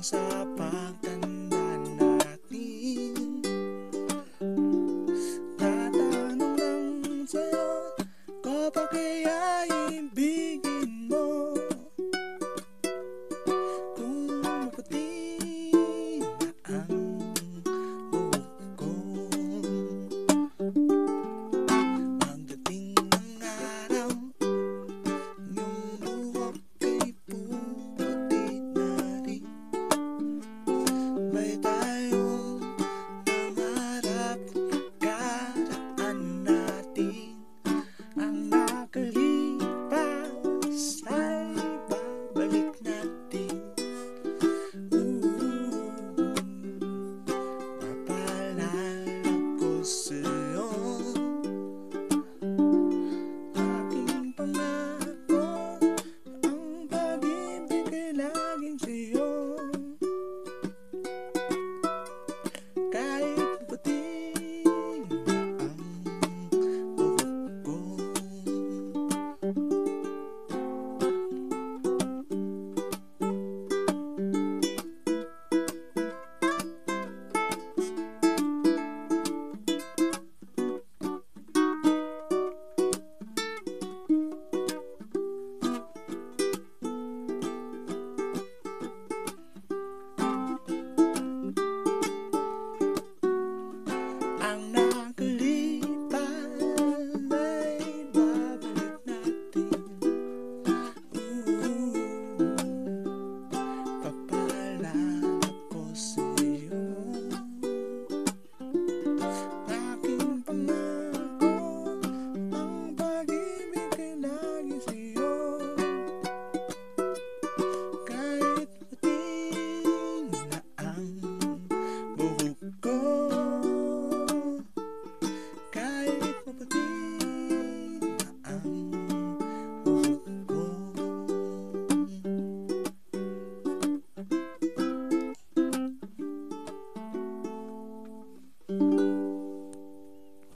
hanggang sa pagtanda natin. Tatanong lang sa'yo ko pa kaya ibig